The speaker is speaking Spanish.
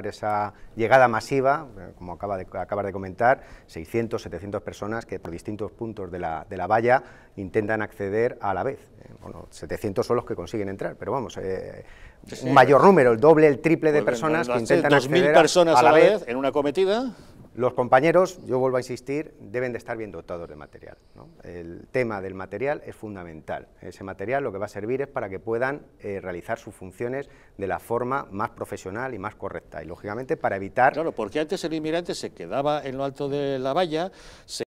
esa llegada masiva, eh, como acaba de, acabas de comentar, 600, 700 personas que por distintos puntos de la, de la valla intentan acceder a la vez. Eh, bueno, 700 son los que consiguen entrar, pero vamos, eh, un mayor número, el doble, el triple de personas que intentan acceder personas a la vez. en una cometida. Los compañeros, yo vuelvo a insistir, deben de estar bien dotados de material. El tema del material es fundamental. Ese material lo que va a servir es para que puedan eh, realizar sus funciones de la forma más profesional y más correcta. Y lógicamente para evitar Claro, porque antes el inmigrante se quedaba en lo alto de la valla,